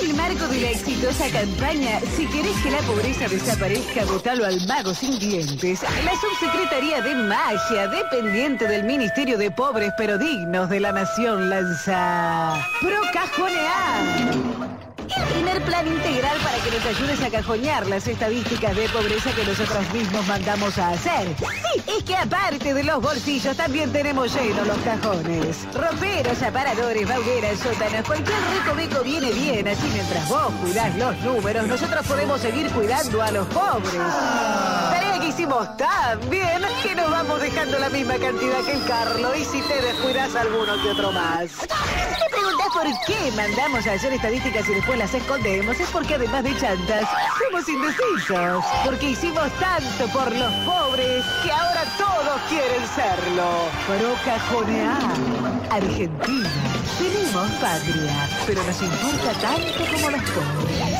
el marco de la exitosa campaña Si querés que la pobreza desaparezca, votalo al mago sin dientes. La subsecretaría de magia, dependiente del Ministerio de Pobres pero dignos de la Nación, lanza Procajonear. Plan integral para que nos ayudes a cajonear las estadísticas de pobreza que nosotros mismos mandamos a hacer. Sí, es que aparte de los bolsillos también tenemos llenos los cajones. Roperos, aparadores, baugueras, sótanos, cualquier recoveco viene bien. Así mientras vos cuidás los números, nosotros podemos seguir cuidando a los pobres. Hicimos tan bien que nos vamos dejando la misma cantidad que el Carlo y si te descuidas alguno que otro más. Te preguntas por qué mandamos a hacer estadísticas y después las escondemos, es porque además de chantas, somos indecisos. Porque hicimos tanto por los pobres que ahora todos quieren serlo. Procajonear. Argentina. Tenemos patria, pero nos importa tanto como los pobres.